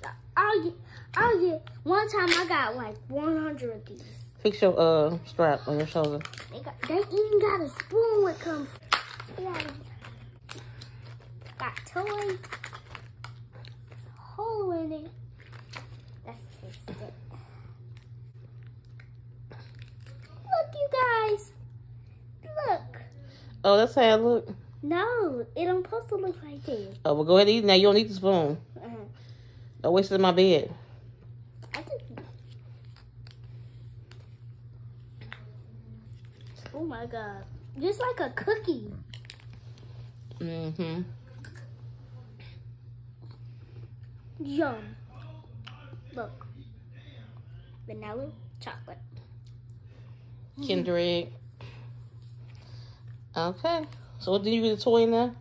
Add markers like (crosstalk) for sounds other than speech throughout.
these. I'll get, I'll get. One time I got like 100 of these. Fix your uh strap on your shoulder. They got, they even got a spoon with comes. Yeah. Got toys. Hole in it. Let's taste it. Look, you guys. Look. Oh, that's how it look. No, it don't supposed to look like this. Oh, well, go ahead and eat now. You don't need the spoon. Uh-huh. Don't waste it in my bed. I. Oh my god. Just like a cookie. Mm-hmm. Yum. Look. Vanilla chocolate. Kinder egg. Okay. So what did you get a toy in there?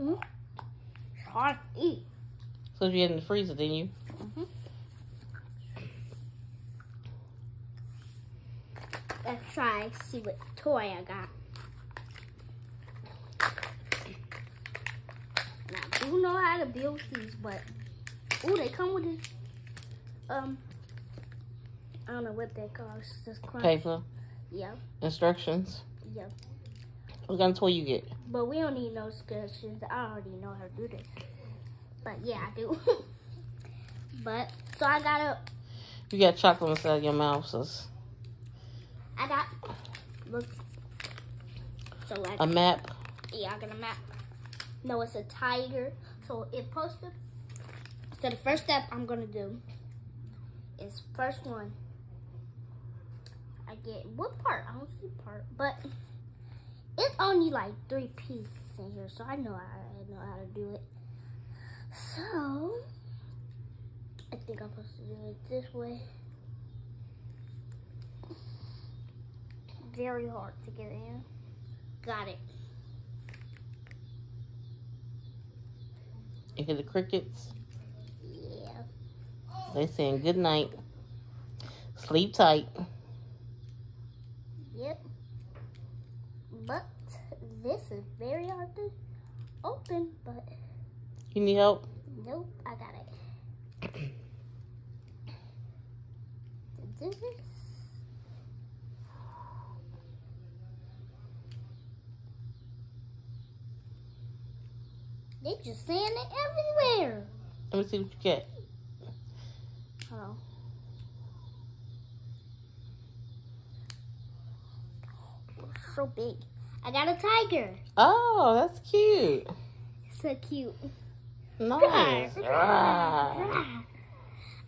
Mm-hmm. It's hard to eat. So you had in the freezer, didn't you? Mm-hmm. Let's try see what toy I got. And I do know how to build these, but oh, they come with this. Um, I don't know what they call. It's just crunch. Paper. Yeah, Instructions. yeah. What kind of toy you get? But we don't need no instructions. I already know how to do this. But yeah, I do. (laughs) but so I got a You got chocolate inside your mouth, sis. I got look. So like A map. yeah, I got a map. No, it's a tiger. So it posted. So the first step I'm gonna do is first one. I get what part? I don't see part, but it's only like three pieces in here, so I know I know how to do it. So I think I'm supposed to do it this way. Very hard to get in. Got it. You hear the crickets? Yeah. They saying good night. Sleep tight. Yep. But this is very hard to open, but You need help? nope, I got it. This They just saying it everywhere. Let me see what you get. Oh. So big. I got a tiger. Oh, that's cute. So cute. Nice. Ah.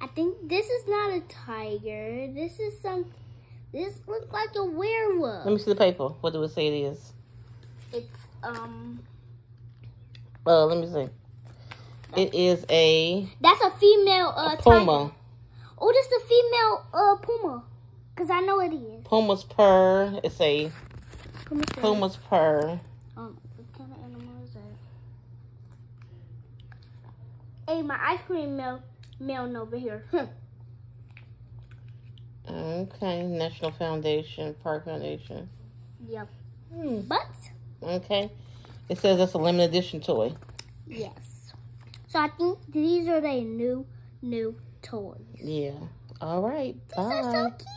I think this is not a tiger. This is some. This looks like a werewolf. Let me see the paper. What do it say it is? It's um. Uh, let me see. It is a, That's a female uh a puma. tiger. Oh, this the female uh puma. Cause I know it is. Puma's purr. It's a Puma. says- puma's purr. Um, what kind of animal is Hey, my ice cream mel- melting over here. (laughs) Okay, National Foundation, Park Foundation. yep. Hmm. But Okay. It says that's a limited edition toy. yes. So I think these are the new new toys. Yeah. All right. These are so Bye. cute.